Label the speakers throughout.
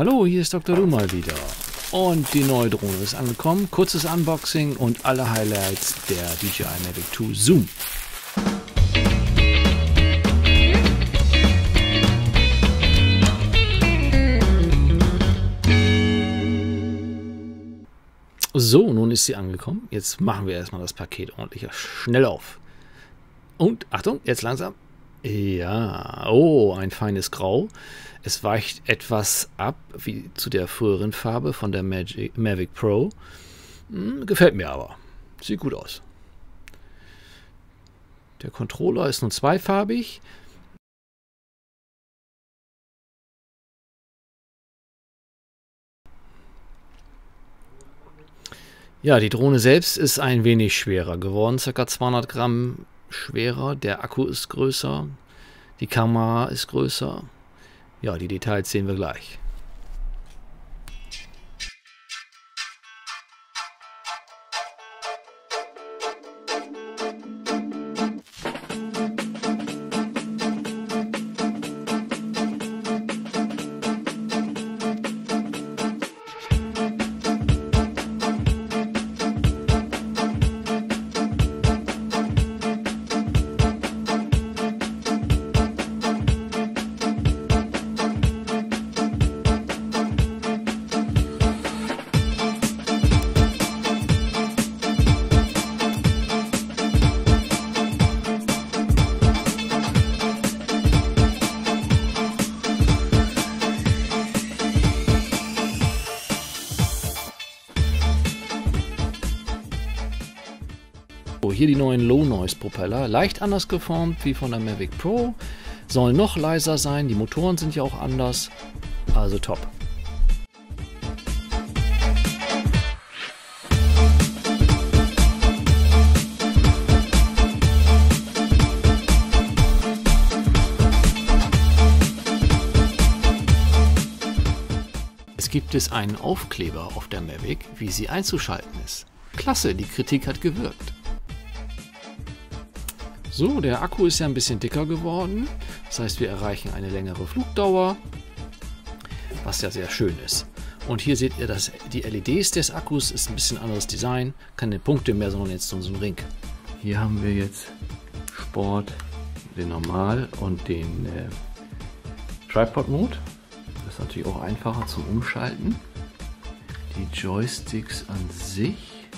Speaker 1: Hallo, hier ist Dr. Du mal wieder. Und die neue Drohne ist angekommen. Kurzes Unboxing und alle Highlights der DJI Mavic 2 Zoom. So, nun ist sie angekommen. Jetzt machen wir erstmal das Paket ordentlich schnell auf. Und, Achtung, jetzt langsam. Ja, oh, ein feines Grau. Es weicht etwas ab, wie zu der früheren Farbe von der Magic, Mavic Pro. Hm, gefällt mir aber. Sieht gut aus. Der Controller ist nun zweifarbig. Ja, die Drohne selbst ist ein wenig schwerer geworden, ca. 200 Gramm schwerer. Der Akku ist größer, die Kamera ist größer. Ja, die Details sehen wir gleich. Hier die neuen Low Noise Propeller, leicht anders geformt wie von der Mavic Pro, sollen noch leiser sein, die Motoren sind ja auch anders, also top. Es gibt es einen Aufkleber auf der Mavic, wie sie einzuschalten ist. Klasse, die Kritik hat gewirkt. So, der Akku ist ja ein bisschen dicker geworden. Das heißt, wir erreichen eine längere Flugdauer, was ja sehr schön ist. Und hier seht ihr, dass die LEDs des Akkus ist ein bisschen anderes Design. Keine Punkte mehr, sondern jetzt so ein Ring. Hier haben wir jetzt Sport, den Normal und den äh, Tripod-Mode. Das ist natürlich auch einfacher zum Umschalten. Die Joysticks an sich,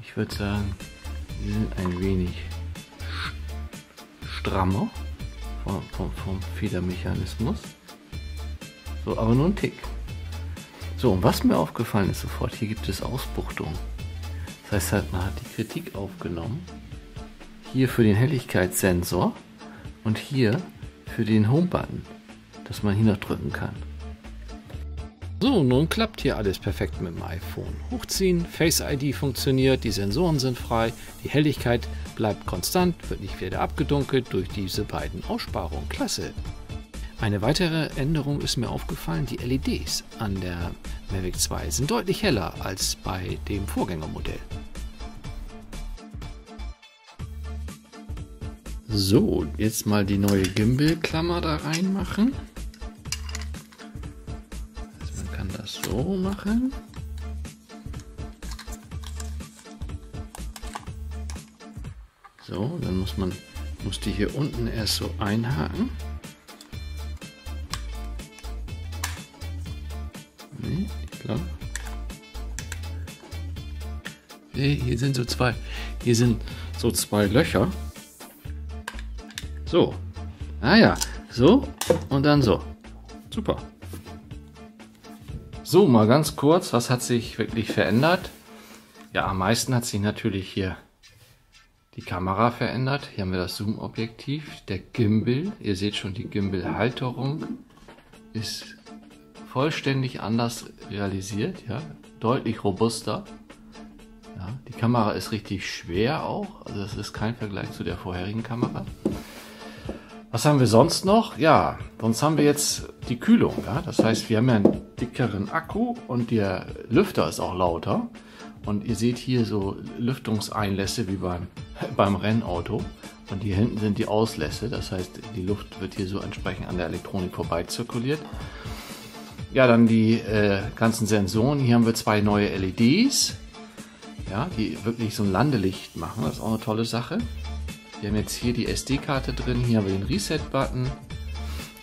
Speaker 1: ich würde sagen, die sind ein wenig strammer vom, vom, vom Federmechanismus. So, aber nur ein Tick. So, und was mir aufgefallen ist sofort, hier gibt es Ausbuchtungen. Das heißt halt, man hat die Kritik aufgenommen. Hier für den Helligkeitssensor und hier für den Home-Button, dass man hier noch drücken kann. So, nun klappt hier alles perfekt mit dem iPhone. Hochziehen, Face ID funktioniert, die Sensoren sind frei, die Helligkeit bleibt konstant, wird nicht wieder abgedunkelt durch diese beiden Aussparungen. Klasse! Eine weitere Änderung ist mir aufgefallen, die LEDs an der Mavic 2 sind deutlich heller als bei dem Vorgängermodell. So, jetzt mal die neue Gimbal-Klammer da reinmachen. So machen. So, dann muss man muss die hier unten erst so einhaken. Nee, ich glaube. Nee, hier sind so zwei. Hier sind so zwei Löcher. So. Ah ja, so und dann so. Super. So, mal ganz kurz, was hat sich wirklich verändert? Ja, am meisten hat sich natürlich hier die Kamera verändert. Hier haben wir das Zoom-Objektiv, der Gimbal. Ihr seht schon, die Gimbal-Halterung ist vollständig anders realisiert, ja, deutlich robuster. Ja, die Kamera ist richtig schwer auch, also das ist kein Vergleich zu der vorherigen Kamera. Was haben wir sonst noch? Ja, sonst haben wir jetzt die Kühlung. Ja? Das heißt, wir haben ja einen dickeren Akku und der Lüfter ist auch lauter. Und ihr seht hier so Lüftungseinlässe wie beim, beim Rennauto. Und hier hinten sind die Auslässe. Das heißt, die Luft wird hier so entsprechend an der Elektronik vorbei zirkuliert. Ja, dann die äh, ganzen Sensoren. Hier haben wir zwei neue LEDs, ja, die wirklich so ein Landelicht machen. Das ist auch eine tolle Sache. Wir haben jetzt hier die SD-Karte drin. Hier haben wir den Reset-Button.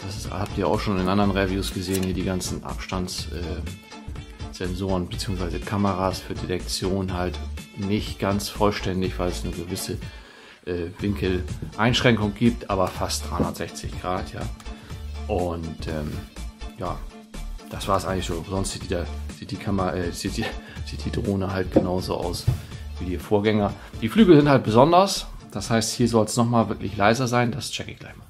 Speaker 1: Das ist, habt ihr auch schon in anderen Reviews gesehen. Hier die ganzen Abstandssensoren bzw. Kameras für Detektion halt nicht ganz vollständig, weil es eine gewisse äh, Winkeleinschränkung gibt, aber fast 360 Grad, ja. Und ähm, ja, das war es eigentlich schon. Sonst sieht die, sieht die Kamera, äh, sieht, die, sieht die Drohne halt genauso aus wie die Vorgänger. Die Flügel sind halt besonders. Das heißt, hier soll es nochmal wirklich leiser sein. Das checke ich gleich mal.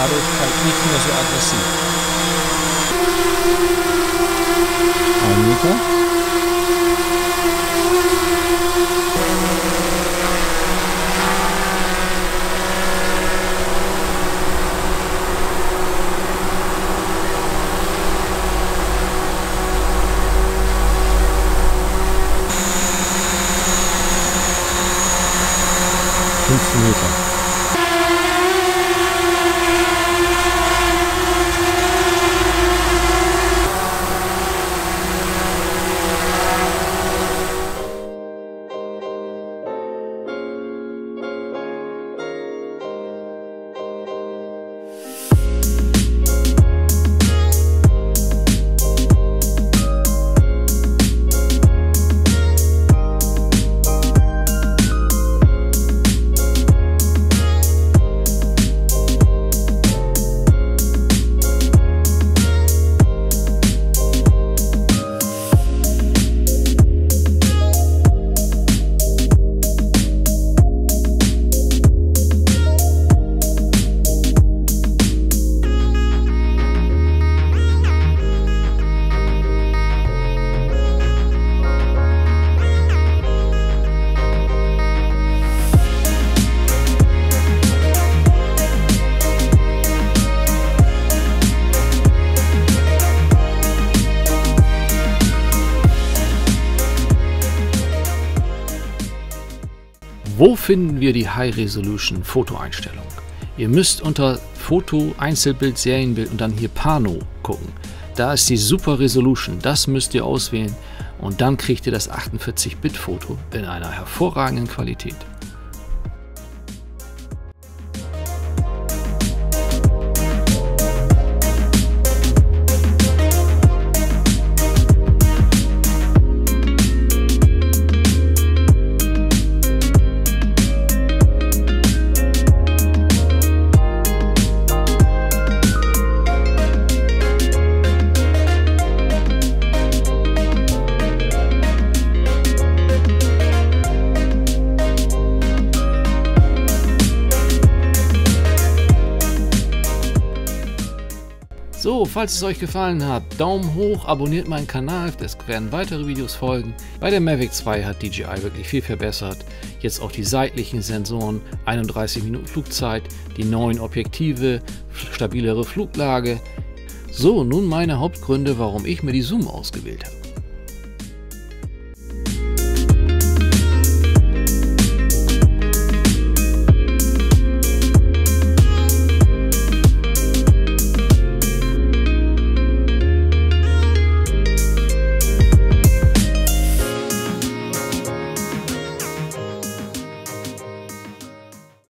Speaker 2: dadurch halt nicht mehr so aggressiv.
Speaker 1: Ein Wo finden wir die High Resolution Fotoeinstellung? Ihr müsst unter Foto, Einzelbild, Serienbild und dann hier Pano gucken. Da ist die Super Resolution, das müsst ihr auswählen und dann kriegt ihr das 48-Bit-Foto in einer hervorragenden Qualität. Falls es euch gefallen hat, Daumen hoch, abonniert meinen Kanal, es werden weitere Videos folgen. Bei der Mavic 2 hat DJI wirklich viel verbessert. Jetzt auch die seitlichen Sensoren, 31 Minuten Flugzeit, die neuen Objektive, stabilere Fluglage. So, nun meine Hauptgründe, warum ich mir die Zoom ausgewählt habe.